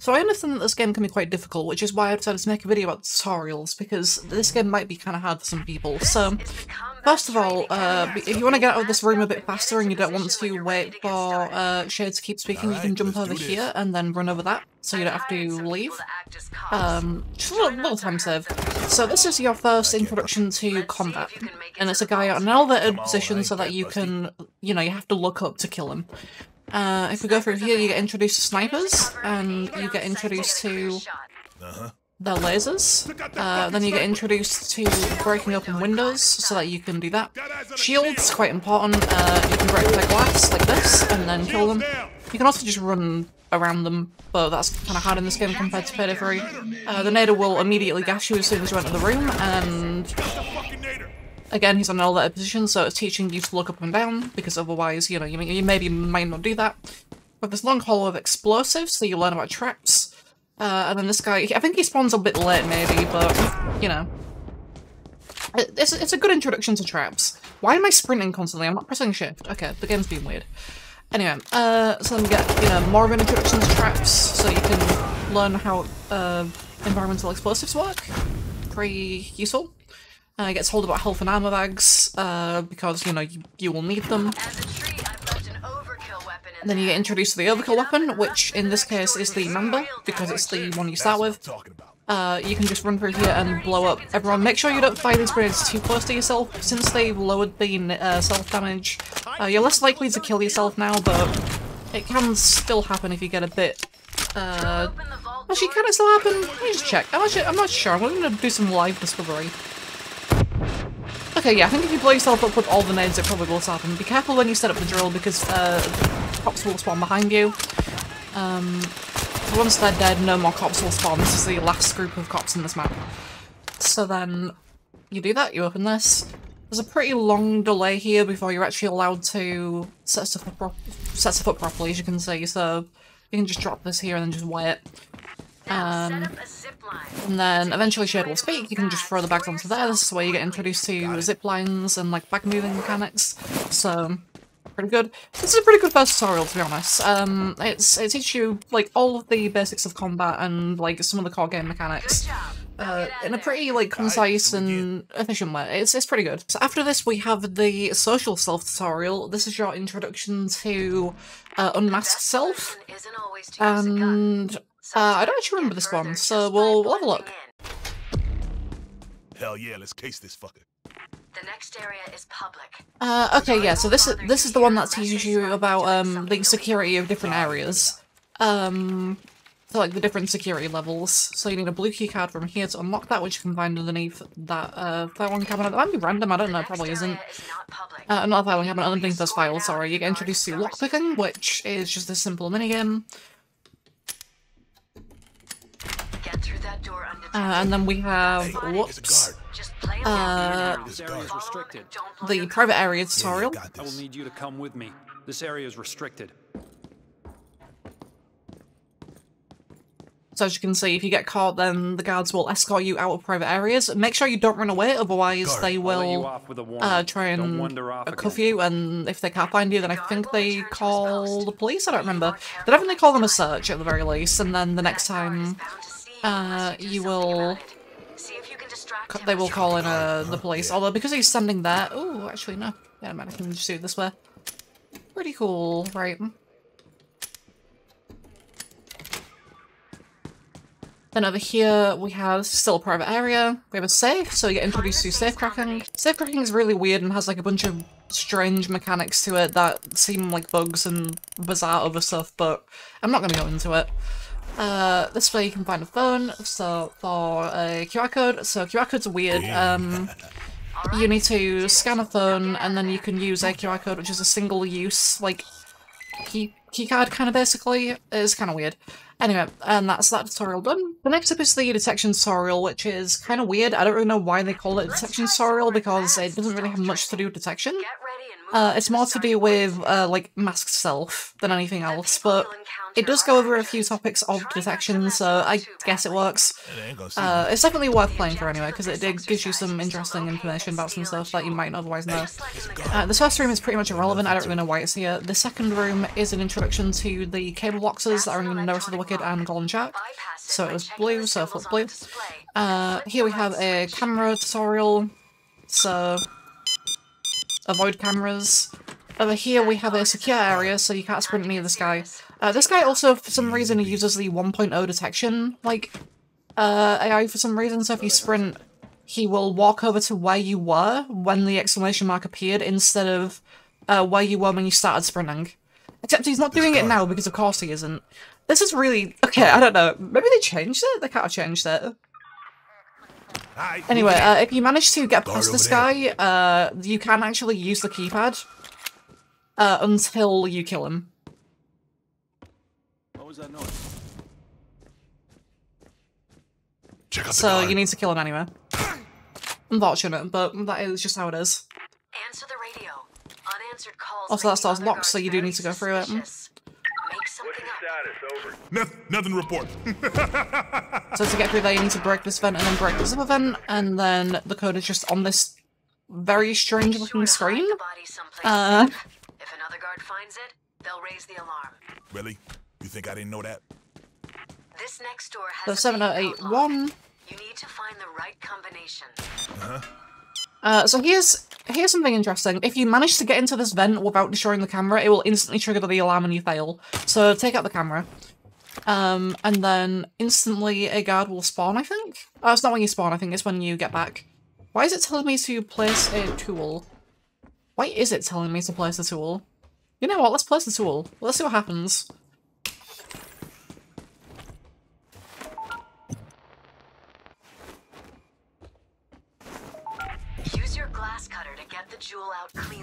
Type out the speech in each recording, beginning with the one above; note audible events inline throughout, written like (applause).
So I understand that this game can be quite difficult, which is why I decided to make a video about tutorials, because this game might be kind of hard for some people. So, first of all, uh, if you want to get out of this room a bit faster and you don't want to wait for uh, Shade to keep speaking, you can jump over here and then run over that, so you don't have to leave. Um, just a little, little time save. So this is your first introduction to combat, and it's a guy at an elevated position so that you can, you know, you have to look up to kill him. Uh, if we go through here, you get introduced to snipers, and you get introduced to their lasers. Uh, then you get introduced to breaking open windows, so that you can do that. Shields, quite important. Uh, you can break their glass, like this, and then kill them. You can also just run around them, but that's kind of hard in this game compared to Payday 3. Uh, the Nader will immediately gas you as soon as you enter the room, and Again, he's on an elevated position, so it's teaching you to look up and down, because otherwise, you know, you, you maybe might not do that. But this long hall of explosives, so you learn about traps. Uh, and then this guy, I think he spawns a bit late maybe, but, you know. It's, it's a good introduction to traps. Why am I sprinting constantly? I'm not pressing shift. Okay, the game's being weird. Anyway, uh, so then get, you know, more of an introduction to traps, so you can learn how uh, environmental explosives work. Pretty useful. Uh, gets told about health and armor bags, uh, because, you know, you, you will need them. And then you get introduced to the overkill weapon, which in this case is the Mamba, because it's the one you start with. Uh, you can just run through here and blow up everyone. Make sure you don't fire these grenades too close to yourself, since they've lowered the uh, self-damage. Uh, you're less likely to kill yourself now, but it can still happen if you get a bit... Uh, actually, can it still happen? Let me just check. I'm, actually, I'm not sure. I'm going to do some live discovery. Okay, yeah, I think if you blow yourself up with all the nades, it probably will happen. Be careful when you set up the drill, because uh, cops will spawn behind you. Um, once they're dead, no more cops will spawn. This is the last group of cops in this map. So then, you do that, you open this. There's a pretty long delay here before you're actually allowed to set stuff up, set stuff up properly, as you can see, so you can just drop this here and then just weigh it. Um, and then eventually Shade will speak, you can just throw the bags onto there, this is where you get introduced to zip lines and like bag moving mechanics, so pretty good. This is a pretty good first tutorial to be honest. Um, it's it teaches you like all of the basics of combat and like some of the core game mechanics. Uh, in a pretty like concise and efficient way. It's, it's pretty good. So after this we have the social stealth tutorial. This is your introduction to uh, unmasked stealth. And uh, I don't actually remember this one, so we'll, we'll have a look. Hell yeah, let's case this fucker. The next area is public. Uh, okay, yeah, so this is this is the one that teaches you about um the security of different areas. Um so like the different security levels. So you need a blue key card from here to unlock that, which you can find underneath that uh that one cabinet. That might be random, I don't know, probably isn't. Uh, not that one cabinet, underneath those files, sorry. You get introduced to lockpicking, which is just a simple minigame. Uh, and then we have, whoops, uh, the private area tutorial. I will need you to come with me. This area is restricted. So as you can see, if you get caught, then the guards will escort you out of private areas. Make sure you don't run away, otherwise they will uh, try and cuff you, and if they can't find you, then I think they call the police? I don't remember. They definitely call them a search, at the very least, and then the next time uh, you will... See if you can distract. They will call in uh, the police, although because he's standing there... Oh, actually no. Yeah, man, I can just do it this way. Pretty cool, right? Then over here we have still a private area. We have a safe, so you get introduced to safe cracking. Safe cracking is really weird and has like a bunch of strange mechanics to it that seem like bugs and bizarre other stuff, but I'm not going to go into it. Uh, this way you can find a phone, so for a QR code. So QR codes are weird. Um, you need to scan a phone and then you can use a QR code, which is a single use, like, key keycard kind of basically. It's kind of weird. Anyway, and that's that tutorial done. The next up is the detection tutorial, which is kind of weird. I don't really know why they call it detection tutorial because it doesn't really have much to do with detection. Uh, it's more to do with uh, like masked stealth than anything else, but it does go over a few topics of detection, so I guess it works. They ain't gonna see Uh, it's definitely worth playing for anyway, because it did gives you some interesting information about some stuff that you might not otherwise know. Uh, this first room is pretty much irrelevant, I don't really know why it's here. The second room is an introduction to the cable boxes that are in the No Rest for the Wicked and Golden Jack. So it was blue, so flip blue. Uh, here we have a camera tutorial, so avoid cameras. Over here we have a secure area, so you can't sprint near this guy. Uh, this guy also, for some reason, uses the 1.0 detection, like, uh, AI for some reason, so if you sprint, he will walk over to where you were when the exclamation mark appeared, instead of uh, where you were when you started sprinting. Except he's not doing it now, because of course he isn't. This is really... Okay, I don't know. Maybe they changed it? They can't have changed it. Aight, Anyway, uh, if you manage to get past this guy, uh, you can actually use the keypad uh, until you kill him. What was that noise? check out the So guard. you need to kill him anyway. Unfortunate, but that is just how it is. Answer the radio. Unanswered calls. Also, that door's locked, so you do need to go through it. Suspicious. Make something up. Noth- nothing report. (laughs) So to get through there, you need to break this vent and then break this other vent, and then the code is just on this very strange looking to screen. the body someplace Uh. If another guard finds it, they'll raise the alarm. really? You think I didn't know that? This next door so has a pin code lock. 7081. You need to find the right combination. Uh, so here's here's something interesting. If you manage to get into this vent without destroying the camera, it will instantly trigger the alarm and you fail. So take out the camera. Um, and then instantly a guard will spawn, I think? Oh, it's not when you spawn, I think it's when you get back. Why is it telling me to place a tool? Why is it telling me to place a tool? You know what, let's place the tool. Let's see what happens.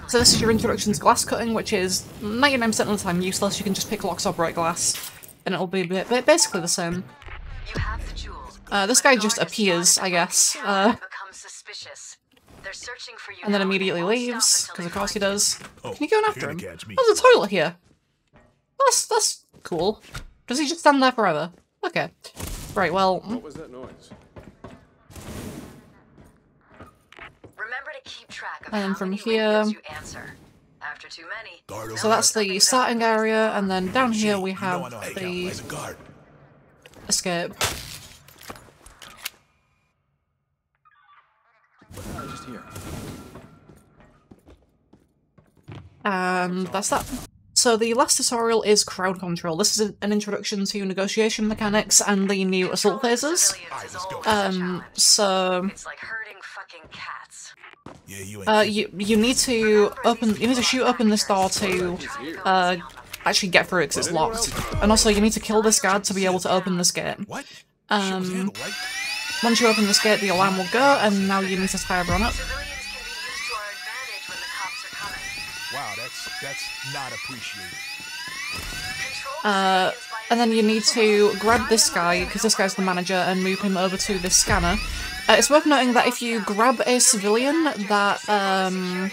So this is your introduction to glass cutting, which is 99% of the time useless. You can just pick locks or break glass, and it'll be ba- ba- basically the same. You have the jewel. Uh, this guy just appears, I guess, uh, becomes suspicious. They're searching for you and then immediately leaves, because of course he does. Oh, Can you go in after gonna him? catch me. There's a toilet here. That's that's cool. Does he just stand there forever? Okay. Right, well, What was that noise? Remember to keep track of And how from here- radios you answer. After too many, so that's the starting area, and then down here we You know I have know how to count. the As a guard. escape. And that's that. So the last tutorial is crowd control. This is an introduction to negotiation mechanics and the new assault Controlling phases. civilians Alright, is let's go. always a Um, so It's like herding fucking cats. Yeah, you uh, you you need to open you need to shoot open this door to uh actually get through it because it's locked, and also you need to kill this guard to be able to open this gate. What? Um, once you open this gate, the alarm will go, and now you need to tie everyone up. Civilians can be used to our advantage when the cops are coming. Wow, that's that's not appreciated. Uh, and then you need to grab this guy, because this guy's the manager, and move him over to this scanner. Uh, it's worth noting that if you grab a civilian that um,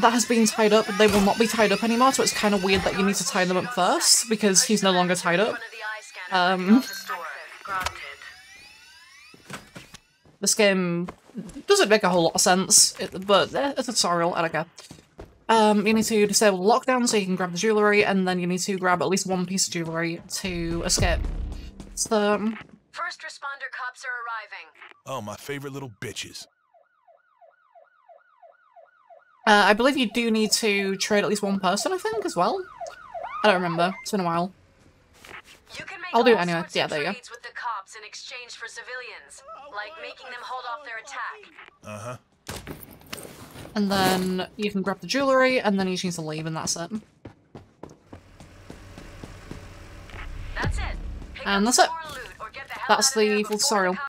that has been tied up, they will not be tied up anymore, so it's kind of weird that you need to tie them up first, because he's no longer tied up. Um. This game doesn't make a whole lot of sense, but eh, it's a tutorial, I don't care. Um, you need to disable lockdown so you can grab the jewellery, and then you need to grab at least one piece of jewellery to escape. So, First responder cops are arriving. Oh, my favorite little bitches. uh, I believe you do need to trade at least one person, I think, as well? I don't remember, it's been a while. You can make I'll do it anyway. Yeah, there you go. with the cops in exchange for civilians, like making them hold off their attack. Uh huh. And then you can grab the jewellery, and then you just need to leave, and that's it. That's it. Pick Um, and that's it. more loot or get the hell That's out of there the full tutorial.